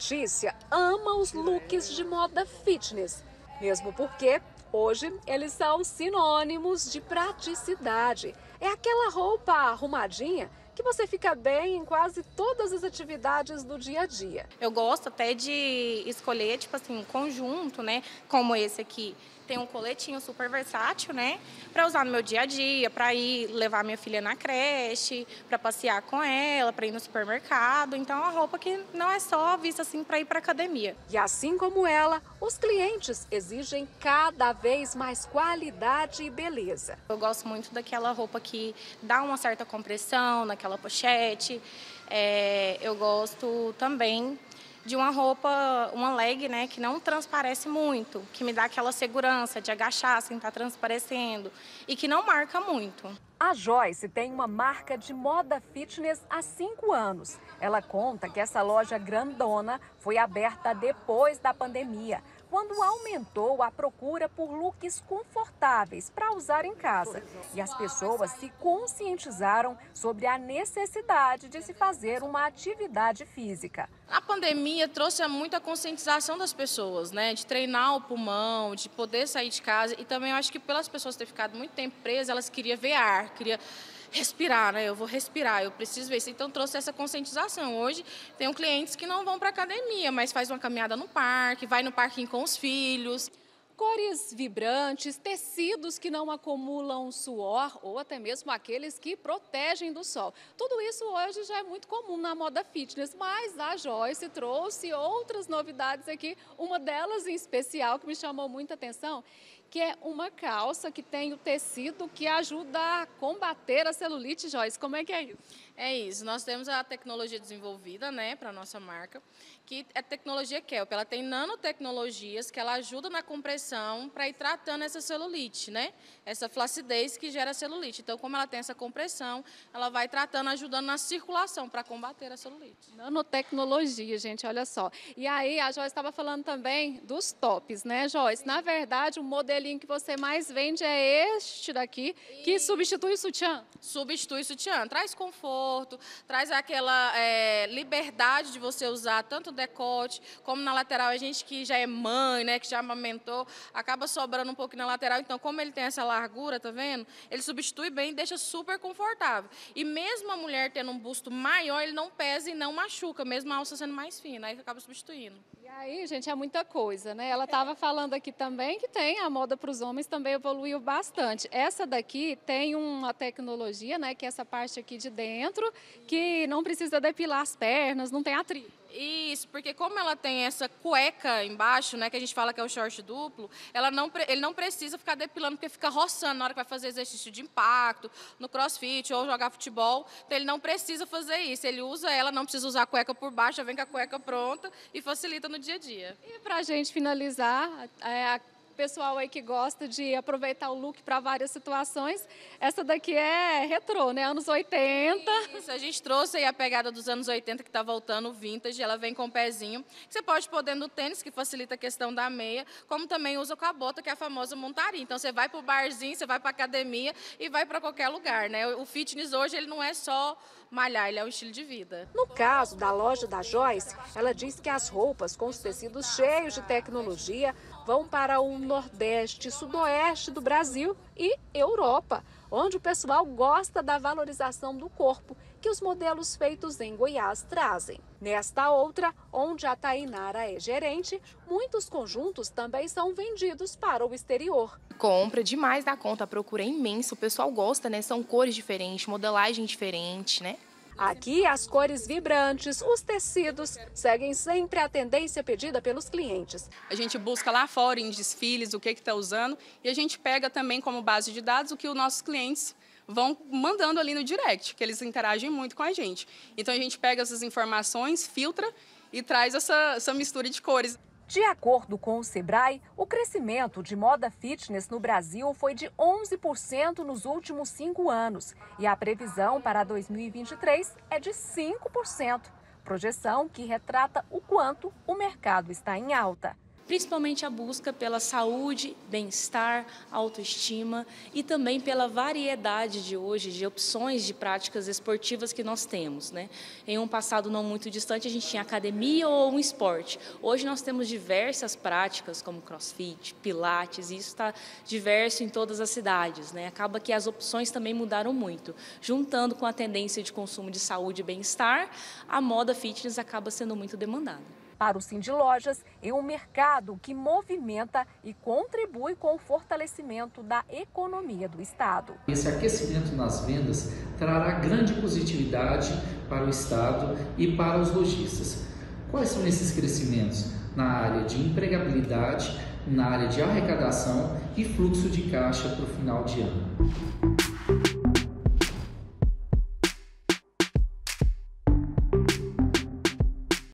Letícia ama os looks de moda fitness, mesmo porque hoje eles são sinônimos de praticidade. É aquela roupa arrumadinha que você fica bem em quase todas as atividades do dia a dia. Eu gosto até de escolher, tipo assim, um conjunto, né? Como esse aqui tem um coletinho super versátil, né? Para usar no meu dia a dia, para ir levar minha filha na creche, para passear com ela, para ir no supermercado. Então, é uma roupa que não é só vista assim para ir para academia. E assim como ela, os clientes exigem cada vez mais qualidade e beleza. Eu gosto muito daquela roupa que dá uma certa compressão naquela pochete. É, eu gosto também de uma roupa, uma leg, né, que não transparece muito, que me dá aquela segurança de agachar sem estar tá transparecendo e que não marca muito. A Joyce tem uma marca de moda fitness há cinco anos. Ela conta que essa loja grandona foi aberta depois da pandemia, quando aumentou a procura por looks confortáveis para usar em casa. E as pessoas se conscientizaram sobre a necessidade de se fazer uma atividade física. A pandemia trouxe muita conscientização das pessoas, né? De treinar o pulmão, de poder sair de casa. E também eu acho que pelas pessoas terem ficado muito tempo presas, elas queriam ver ar, queria respirar, né? Eu vou respirar, eu preciso ver isso. Então trouxe essa conscientização. Hoje tenho clientes que não vão para academia, mas faz uma caminhada no parque, vai no parquinho com os filhos. Cores vibrantes, tecidos que não acumulam suor ou até mesmo aqueles que protegem do sol. Tudo isso hoje já é muito comum na moda fitness, mas a Joyce trouxe outras novidades aqui. Uma delas em especial que me chamou muita atenção que é uma calça que tem o tecido que ajuda a combater a celulite, Joyce. Como é que é isso? É isso. Nós temos a tecnologia desenvolvida, né, para a nossa marca, que é tecnologia Kelp. Ela tem nanotecnologias que ela ajuda na compressão para ir tratando essa celulite, né? Essa flacidez que gera celulite. Então, como ela tem essa compressão, ela vai tratando, ajudando na circulação para combater a celulite. Nanotecnologia, gente, olha só. E aí, a Joyce estava falando também dos tops, né, Joyce? Na verdade, o modelinho que você mais vende é este daqui, que substitui o sutiã. Substitui o sutiã. Traz conforto, traz aquela é, liberdade de você usar tanto decote, como na lateral a gente que já é mãe, né, que já amamentou, acaba sobrando um pouco na lateral. Então, como ele tem essa largura, tá vendo? Ele substitui bem e deixa super confortável. E mesmo a mulher tendo um busto maior, ele não pesa e não machuca, mesmo a alça sendo mais fina, aí acaba substituindo. Aí, gente, é muita coisa, né? Ela estava falando aqui também que tem a moda para os homens também evoluiu bastante. Essa daqui tem uma tecnologia, né, que é essa parte aqui de dentro, que não precisa depilar as pernas, não tem atrito. Isso, porque como ela tem essa cueca embaixo, né, que a gente fala que é o short duplo, ela não, ele não precisa ficar depilando, porque fica roçando na hora que vai fazer exercício de impacto, no crossfit ou jogar futebol. Então ele não precisa fazer isso. Ele usa ela, não precisa usar a cueca por baixo, já vem com a cueca pronta e facilita no dia a dia. E para a gente finalizar, é, pessoal aí que gosta de aproveitar o look para várias situações. Essa daqui é retrô, né? Anos 80. Isso, a gente trouxe aí a pegada dos anos 80 que está voltando, vintage. Ela vem com o pezinho. Você pode pôr dentro do tênis, que facilita a questão da meia, como também usa com a bota, que é a famosa montaria. Então você vai para o barzinho, você vai para academia e vai para qualquer lugar, né? O fitness hoje ele não é só malhar, ele é um estilo de vida. No caso da loja da Joyce, ela diz que as roupas com os tecidos cheios de tecnologia vão para o Nordeste Sudoeste do Brasil e Europa, onde o pessoal gosta da valorização do corpo que os modelos feitos em Goiás trazem. Nesta outra, onde a Tainara é gerente, muitos conjuntos também são vendidos para o exterior. Compra demais da conta, a procura é imensa, o pessoal gosta, né? São cores diferentes, modelagem diferente, né? Aqui, as cores vibrantes, os tecidos seguem sempre a tendência pedida pelos clientes. A gente busca lá fora em desfiles o que está usando e a gente pega também como base de dados o que os nossos clientes vão mandando ali no direct, que eles interagem muito com a gente. Então a gente pega essas informações, filtra e traz essa, essa mistura de cores. De acordo com o Sebrae, o crescimento de moda fitness no Brasil foi de 11% nos últimos cinco anos e a previsão para 2023 é de 5%. Projeção que retrata o quanto o mercado está em alta. Principalmente a busca pela saúde, bem-estar, autoestima e também pela variedade de hoje de opções de práticas esportivas que nós temos. Né? Em um passado não muito distante, a gente tinha academia ou um esporte. Hoje nós temos diversas práticas, como crossfit, pilates, e isso está diverso em todas as cidades. Né? Acaba que as opções também mudaram muito. Juntando com a tendência de consumo de saúde e bem-estar, a moda fitness acaba sendo muito demandada para o Cindy Lojas em um mercado que movimenta e contribui com o fortalecimento da economia do Estado. Esse aquecimento nas vendas trará grande positividade para o Estado e para os lojistas. Quais são esses crescimentos? Na área de empregabilidade, na área de arrecadação e fluxo de caixa para o final de ano.